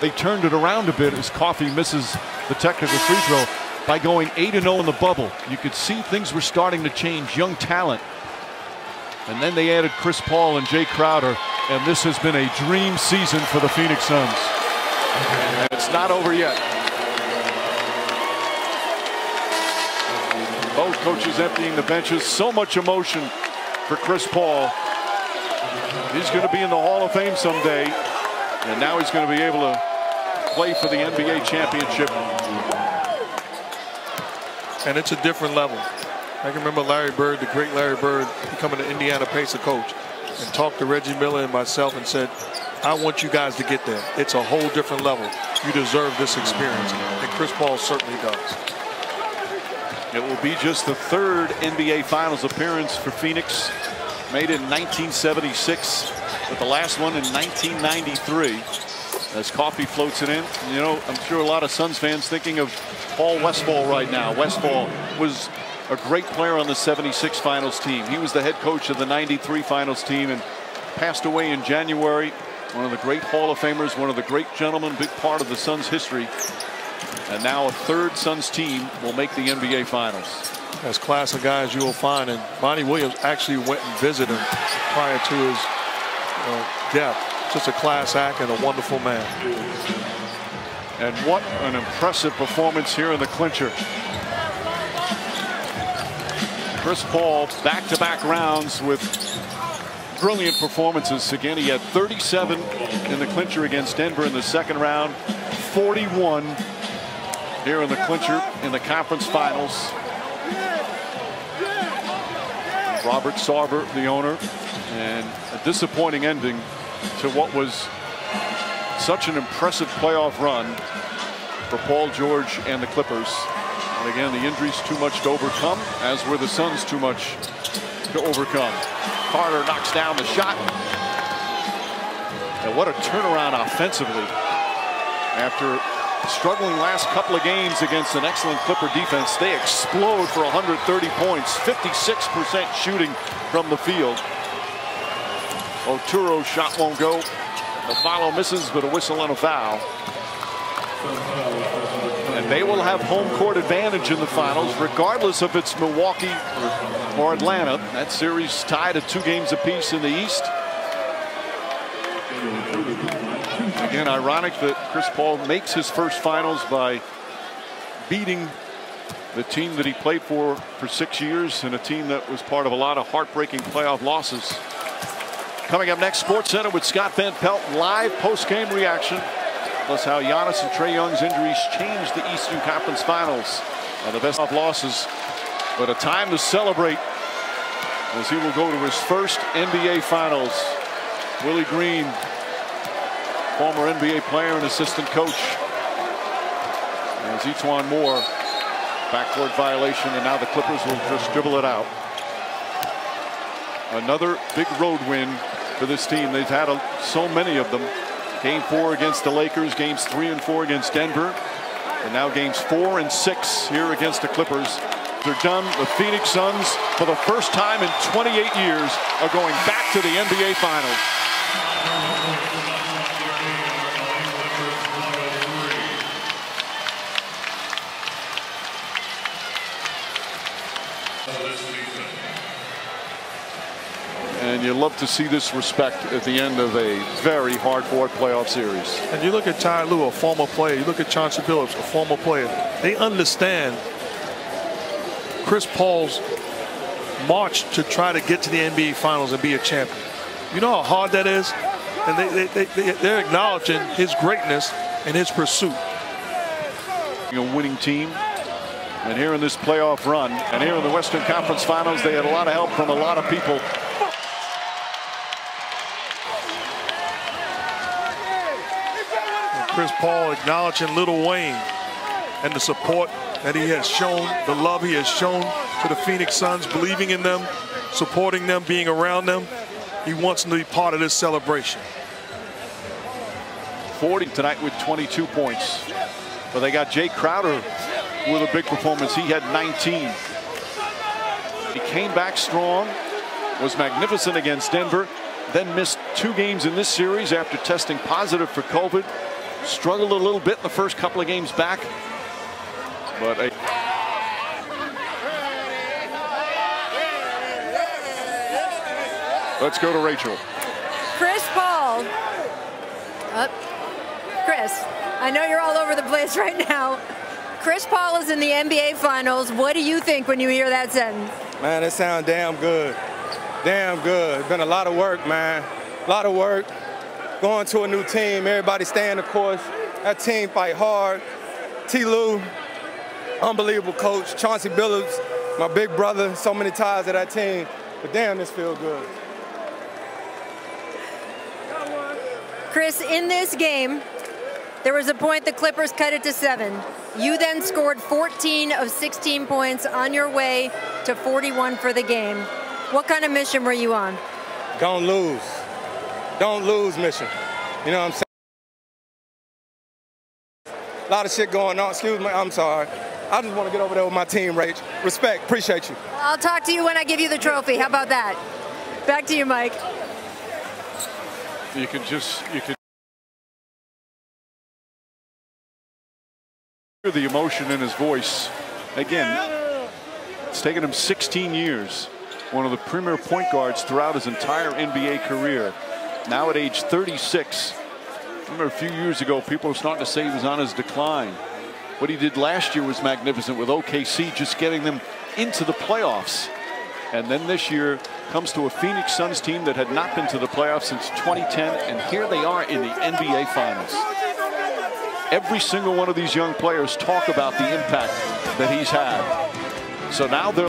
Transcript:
they turned it around a bit as Coffey misses the technical free throw by going 8 0 in the bubble. You could see things were starting to change, young talent. And then they added Chris Paul and Jae Crowder, and this has been a dream season for the Phoenix Suns. And it's not over yet. Both coaches emptying the benches. So much emotion for Chris Paul. He's going to be in the Hall of Fame someday. And now he's going to be able to play for the NBA championship. And it's a different level. I can remember Larry Bird, the great Larry Bird, becoming an Indiana Pacer coach and talked to Reggie Miller and myself and said, I want you guys to get there. It's a whole different level. You deserve this experience. And Chris Paul certainly does. It will be just the third NBA Finals appearance for Phoenix. Made in 1976, with the last one in 1993. As Coffey floats it in, you know, I'm sure a lot of Suns fans thinking of Paul Westphal right now. Westphal was a great player on the 76 finals team. He was the head coach of the 93 finals team and passed away in January. One of the great Hall of Famers, one of the great gentlemen, big part of the Suns history. And now a third Suns team will make the NBA Finals. As class of guys you will find, and Monty Williams actually went and visited him prior to his uh, death. Just a class act and a wonderful man. And what an impressive performance here in the clincher. Chris Paul back-to-back -back rounds with brilliant performances. Again, he had 37 in the clincher against Denver in the second round, 41 here in the clincher in the conference finals. Robert Sarver, the owner, and a disappointing ending to what was such an impressive playoff run for Paul George and the Clippers. And again, the injuries too much to overcome, as were the Suns too much to overcome. Carter knocks down the shot. And what a turnaround offensively after struggling last couple of games against an excellent Clipper defense. They explode for 130 points, 56% shooting from the field. Oturu shot won't go. The follow misses, but a whistle and a foul. And they will have home court advantage in the finals, regardless if it's Milwaukee or Atlanta. That series tied at two games apiece in the East. Again, ironic that Chris Paul makes his first finals by beating the team that he played for for six years and a team that was part of a lot of heartbreaking playoff losses. Coming up next, Sports Center with Scott Van Pelt, live post-game reaction. Plus how Giannis and Trae Young's injuries changed the Eastern Conference Finals. And the best of losses, but a time to celebrate as he will go to his first NBA Finals. Willie Green former NBA player and assistant coach. As E'Twaun Moore, backcourt violation, and now the Clippers will just dribble it out. Another big road win for this team. They've had a, so many of them. Game four against the Lakers, games three and four against Denver, and now games four and six here against the Clippers. They're done. The Phoenix Suns, for the first time in 28 years, are going back to the NBA Finals. And you love to see this respect at the end of a very hard-fought playoff series. And you look at Ty Lue, a former player. You look at Chauncey Billups, a former player. They understand Chris Paul's march to try to get to the NBA Finals and be a champion. You know how hard that is? And they, they, they, they're acknowledging his greatness and his pursuit. A winning team. And here in this playoff run, and here in the Western Conference Finals, they had a lot of help from a lot of people. Chris Paul acknowledging Lil Wayne and the support that he has shown, the love he has shown to the Phoenix Suns, believing in them, supporting them, being around them. He wants them to be part of this celebration. 40 tonight with 22 points. But they got Jae Crowder with a big performance. He had 19. He came back strong, was magnificent against Denver, then missed two games in this series after testing positive for COVID. Struggled a little bit in the first couple of games back. But a Let's go to Rachel. Chris Paul. Up. Chris, I know you're all over the place right now. Chris Paul is in the NBA Finals. What do you think when you hear that sentence? Man, it sounds damn good. Damn good. It's been a lot of work, man. A lot of work. Going to a new team, everybody staying the course. That team fight hard. T. Lue, unbelievable coach. Chauncey Billups, my big brother. So many ties to that team. But damn, this feels good. Chris, in this game, there was a point the Clippers cut it to seven. You then scored 14 of 16 points on your way to 41 for the game. What kind of mission were you on? Don't lose. Don't lose mission. You know what I'm saying? A lot of shit going on. Excuse me, I'm sorry. I just want to get over there with my team, Rach. Respect, appreciate you. I'll talk to you when I give you the trophy. How about that? Back to you, Mike. You can just you can hear the emotion in his voice. Again, it's taken him 16 years. One of the premier point guards throughout his entire NBA career. Now at age 36. Remember a few years ago, people were starting to say he was on his decline. What he did last year was magnificent with OKC, just getting them into the playoffs. And then this year comes to a Phoenix Suns team that had not been to the playoffs since 2010, and here they are in the NBA Finals. Every single one of these young players talk about the impact that he's had. So now they're